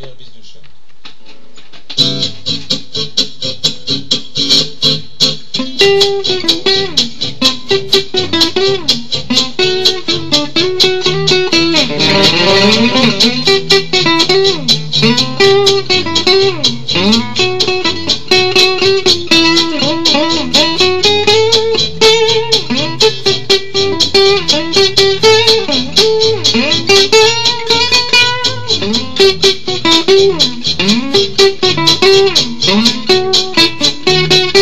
Niye biz düşün. Thank you.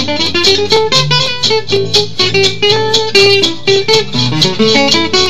Thank you.